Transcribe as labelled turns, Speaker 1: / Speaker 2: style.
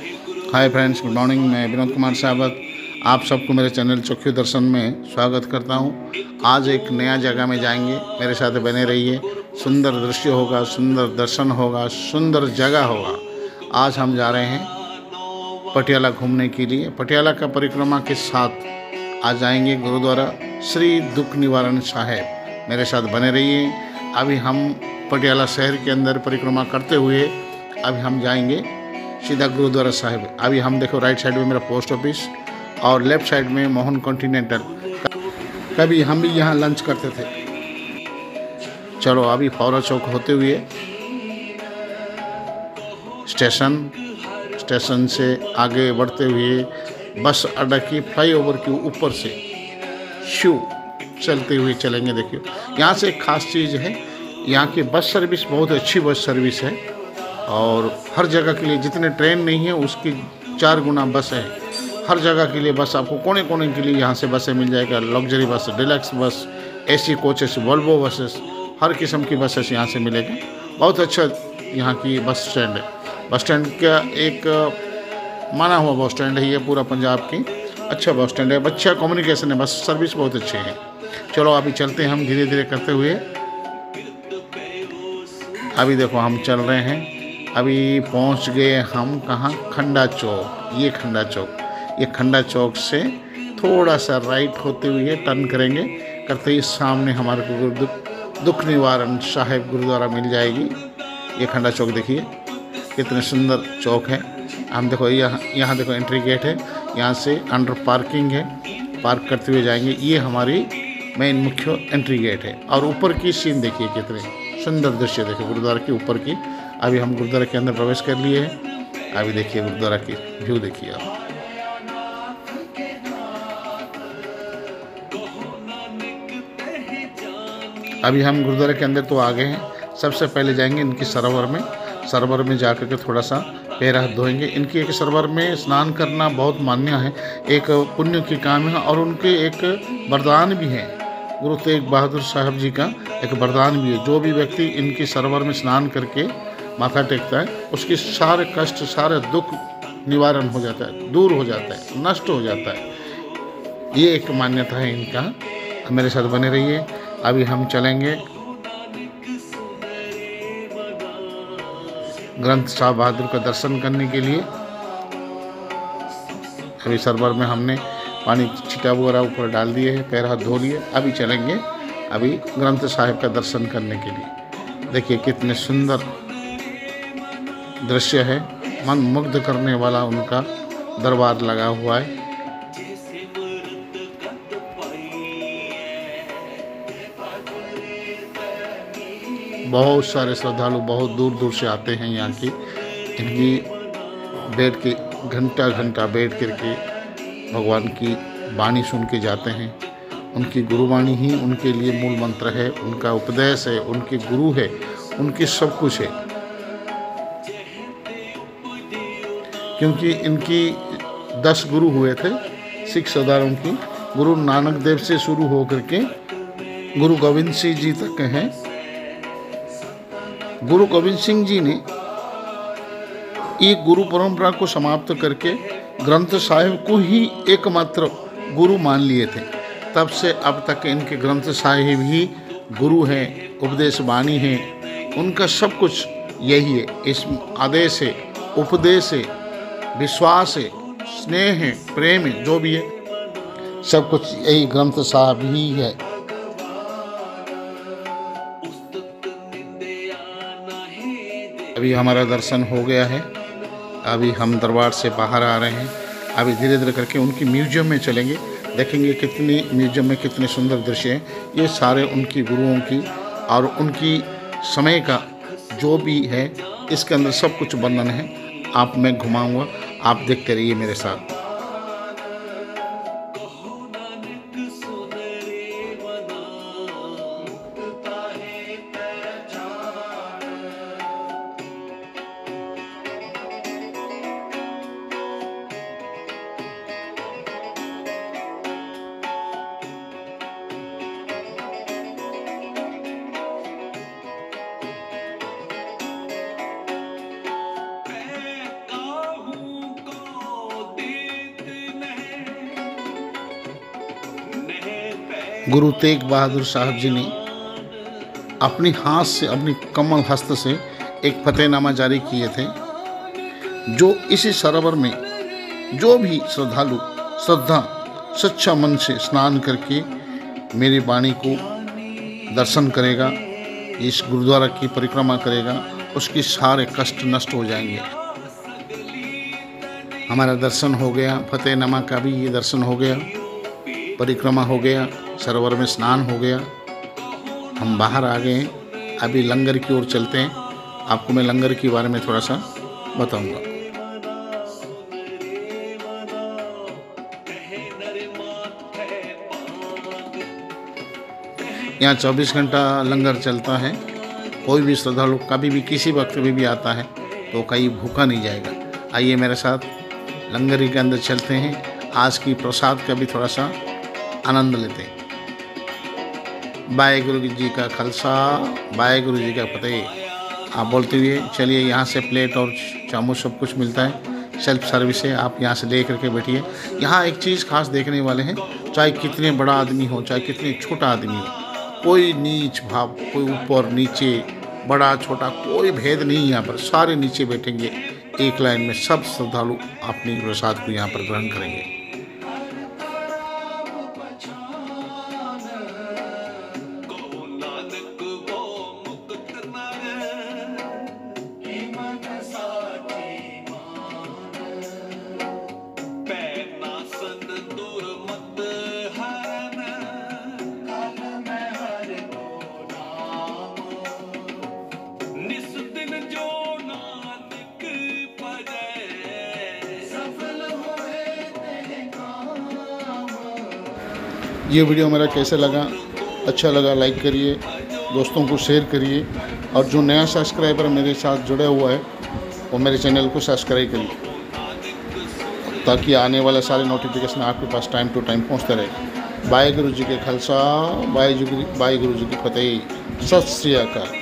Speaker 1: Hi friends good morning मैं विनोद कुमार सावत। आप सबको मेरे चैनल चौख्यू दर्शन में स्वागत करता हूँ। आज एक नया जगह में जाएँगे, मेरे साथ बने रहिए। सुंदर दृश्य होगा, सुंदर दर्शन होगा, सुंदर जगह होगा। आज हम जा रहे हैं पटियाला घूमने के लिए। पटियाला का परिक्रमा के साथ आज जाएँगे गुरुद्वारा श्री दुख निवारण साहेब। मेरे साथ बने रहिए। अभी हम पटियाला शहर के अंदर परिक्रमा करते हुए अभी हम जाएँगे सीधा गुरुद्वारा साहिब। अभी हम देखो राइट साइड में मेरा पोस्ट ऑफ़िस और लेफ़्ट साइड में मोहन कॉन्टिनेंटल कभी हम भी यहाँ लंच करते थे। चलो अभी फौरा चौक होते हुए स्टेशन स्टेशन से आगे बढ़ते हुए बस अड्डा की फ्लाईओवर के ऊपर से शू चलते हुए चलेंगे देखियो। यहाँ से एक खास चीज़ है, यहाँ की बस सर्विस बहुत अच्छी बस सर्विस है। और हर जगह के लिए जितने ट्रेन नहीं है, उसकी चार गुना बस है। हर जगह के लिए बस आपको कोने कोने के लिए यहाँ से बसें मिल जाएगा। Luxury bus deluxe bus AC coaches Volvo buses हर किस्म की बसेस यहाँ से मिलेगी। बहुत अच्छा यहाँ की बस स्टैंड है। बस स्टैंड का एक माना हुआ बस स्टैंड है ये पूरा पंजाब की। अच्छा बस स्टैंड है। अच्छा कम्युनिकेशन है। बस सर्विस बहुत अच्छी है। चलो अभी चलते हैं हम धीरे धीरे करते हुए। अभी देखो हम चल रहे हैं। अभी पहुँच गए हम कहाँ? खंडा चौक। ये खंडा चौक। ये खंडा चौक से थोड़ा सा राइट होते हुए टर्न करेंगे। करते ही सामने हमारे को दुख दुख निवारण साहेब गुरुद्वारा मिल जाएगी। ये खंडा चौक देखिए, कितने सुंदर चौक है। हम देखो, यहाँ यहाँ देखो एंट्री गेट है। यहाँ से अंडर पार्किंग है। पार्क करते हुए जाएँगे। ये हमारी मेन मुख्य एंट्री गेट है। और ऊपर की सीन देखिए कितने सुंदर दृश्य देखिए गुरुद्वारा के ऊपर की। अभी हम गुरुद्वारा के अंदर प्रवेश कर लिए हैं। अभी देखिए गुरुद्वारा की व्यू देखिए आप। अभी हम गुरुद्वारा के अंदर तो आ गए हैं। सबसे पहले जाएँगे इनकी सरोवर में। सरोवर में जा के थोड़ा सा पैर हाथ धोएँगे। इनकी एक सरोवर में स्नान करना बहुत मान्य है। एक पुण्य की काम है और उनके एक वरदान भी है। गुरु तेग बहादुर साहब जी का एक वरदान भी है। जो भी व्यक्ति इनके सरोवर में स्नान करके माथा टेकता है, उसके सारे कष्ट, सारे दुख निवारण हो जाता है, दूर हो जाता है, नष्ट हो जाता है। ये एक मान्यता है इनका। मेरे साथ बने रहिए। अभी हम चलेंगे। ग्रंथ शाह बहादुर का दर्शन करने के लिए। अभी सरवर में हमने पानी छिटा वगैरह ऊपर डाल दिए है, पैर हाथ धो लिए। अभी चलेंगे। अभी ग्रंथ साहिब का दर्शन करने के लिए। देखिए कितने सुंदर दृश्य है। मन मुग्ध करने वाला उनका दरबार लगा हुआ है। बहुत सारे श्रद्धालु बहुत दूर दूर से आते हैं यहाँ की। इनकी बैठ के घंटा घंटा बैठ करके भगवान की वाणी सुन के जाते हैं। उनकी गुरुवाणी ही उनके लिए मूल मंत्र है। उनका उपदेश है। उनके गुरु है। उनके सब कुछ है। क्योंकि इनकी दस गुरु हुए थे, सिख सरदारों की। गुरु नानक देव से शुरू होकर के गुरु गोविंद सिंह जी तक हैं। गुरु गोविंद सिंह जी ने एक गुरु परंपरा को समाप्त करके ग्रंथ साहिब को ही एकमात्र गुरु मान लिए थे। तब से अब तक इनके ग्रंथ साहिब ही गुरु हैं, उपदेश वाणी हैं। उनका सब कुछ यही है। इस आदेश है उपदेश है विश्वास है स्नेह है प्रेम है जो भी है। सब कुछ यही ग्रंथ साहब ही है। अभी हमारा दर्शन हो गया है। अभी हम दरबार से बाहर आ रहे हैं। अभी धीरे धीरे करके उनकी म्यूज़ियम में चलेंगे। देखेंगे कितने म्यूज़ियम में कितने सुंदर दृश्य हैं। ये सारे उनकी गुरुओं की और उनकी समय का जो भी है, इसके अंदर सब कुछ वर्णन है। आप मैं घुमाऊँगा। आप देखते रहिए मेरे साथ। गुरु तेग बहादुर साहब जी ने अपनी हाथ से, अपनी कमल हस्त से एक फतेहनामा जारी किए थे, जो इसी सरोवर में जो भी श्रद्धालु, श्रद्धा, सच्चा मन से स्नान करके मेरी वाणी को दर्शन करेगा, इस गुरुद्वारा की परिक्रमा करेगा, उसके सारे कष्ट नष्ट हो जाएँगे। हमारा दर्शन हो गया फतेह नमा का भी ये दर्शन हो गया, परिक्रमा हो गया। सरोवर में स्नान हो गया। हम बाहर आ गए हैं। अभी लंगर की ओर चलते हैं। आपको मैं लंगर के बारे में थोड़ा सा बताऊँगा। यहाँ 24 घंटा लंगर चलता है। कोई भी श्रद्धालु, कभी भी किसी वक्त भी भी आता है तो कहीं भूखा नहीं जाएगा। आइए मेरे साथ लंगर के अंदर चलते हैं। आज की प्रसाद का भी थोड़ा सा आनंद लेते हैं। बाय गुरु जी का खालसा, बाय गुरु जी का फतेह आप बोलते हुए, चलिए यहाँ से प्लेट और चामच सब कुछ मिलता है। सेल्फ सर्विस है, आप यहाँ से ले करके बैठिए। यहाँ एक चीज़ खास देखने वाले हैं, चाहे कितने बड़ा आदमी हो, चाहे कितने छोटा आदमी हो, कोई नीच भाव, कोई ऊपर नीचे, बड़ा छोटा, कोई भेद नहीं यहाँ पर। सारे नीचे बैठेंगे, एक लाइन में सब श्रद्धालु अपनी प्रसाद को यहाँ पर ग्रहण करेंगे। ये वीडियो मेरा कैसे लगा? अच्छा लगा लाइक करिए, दोस्तों को शेयर करिए, और जो नया सब्सक्राइबर मेरे साथ जुड़ा हुआ है, वो मेरे चैनल को सब्सक्राइब करिए, ताकि आने वाला सारे नोटिफिकेशन आपके पास टाइम टू टाइम पहुँचते रहे। बाय गुरु जी के खालसा, बाय गुरु गुरु जी की फतेह। सत श्री अकाल।